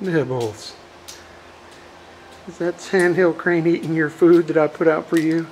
Nibbles. Is that sandhill crane eating your food that I put out for you?